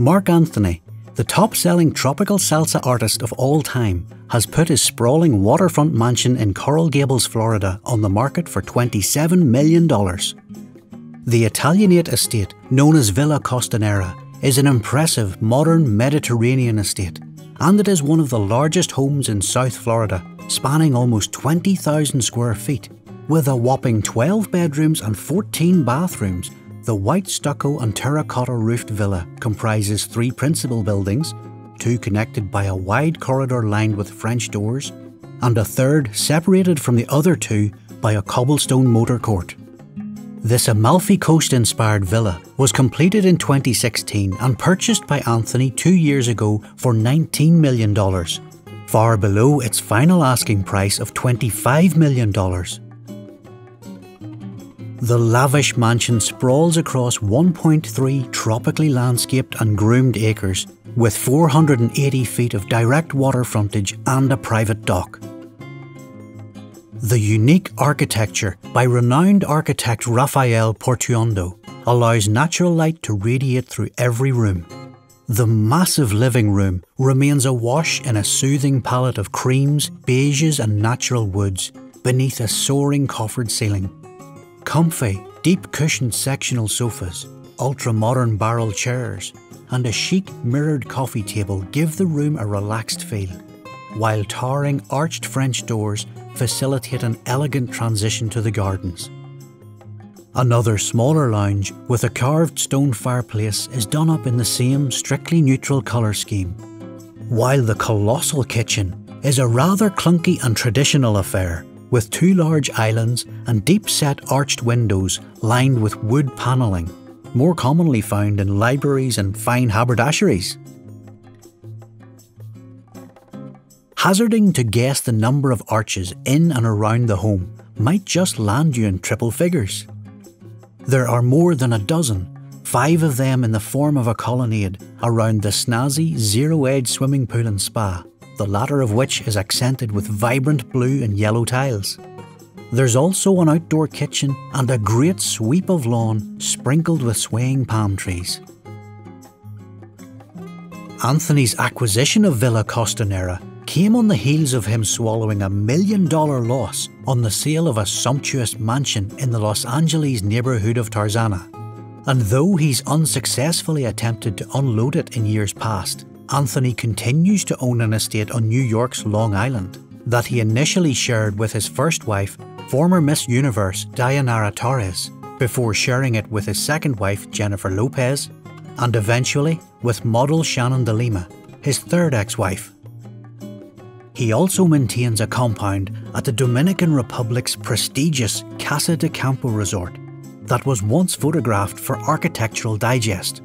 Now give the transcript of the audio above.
Marc Anthony, the top selling tropical salsa artist of all time, has put his sprawling waterfront mansion in Coral Gables, Florida on the market for $27 million. The Italianate estate, known as Villa Costanera, is an impressive modern Mediterranean estate, and it is one of the largest homes in South Florida, spanning almost 20,000 square feet. With a whopping 12 bedrooms and 14 bathrooms, the white stucco and terracotta roofed villa comprises three principal buildings, two connected by a wide corridor lined with French doors, and a third separated from the other two by a cobblestone motor court. This Amalfi Coast inspired villa was completed in 2016 and purchased by Anthony two years ago for $19 million, far below its final asking price of $25 million. The lavish mansion sprawls across 1.3 tropically landscaped and groomed acres with 480 feet of direct water frontage and a private dock. The unique architecture by renowned architect Rafael Portuondo allows natural light to radiate through every room. The massive living room remains awash in a soothing palette of creams, beiges, and natural woods beneath a soaring coffered ceiling. Comfy, deep cushioned sectional sofas, ultra modern barrel chairs, and a chic mirrored coffee table give the room a relaxed feel, while towering arched French doors facilitate an elegant transition to the gardens. Another smaller lounge with a carved stone fireplace is done up in the same strictly neutral colour scheme, while the colossal kitchen is a rather clunky and traditional affair with two large islands and deep set arched windows lined with wood panelling, more commonly found in libraries and fine haberdasheries. Hazarding to guess the number of arches in and around the home might just land you in triple figures. There are more than a dozen, five of them in the form of a colonnade around the snazzy zero edge swimming pool and spa the latter of which is accented with vibrant blue and yellow tiles. There's also an outdoor kitchen and a great sweep of lawn sprinkled with swaying palm trees. Anthony's acquisition of Villa Costanera came on the heels of him swallowing a million dollar loss on the sale of a sumptuous mansion in the Los Angeles neighbourhood of Tarzana. And though he's unsuccessfully attempted to unload it in years past, Anthony continues to own an estate on New York's Long Island that he initially shared with his first wife, former Miss Universe Dayanara Torres, before sharing it with his second wife, Jennifer Lopez, and eventually with model Shannon de Lima, his third ex wife. He also maintains a compound at the Dominican Republic's prestigious Casa de Campo resort that was once photographed for Architectural Digest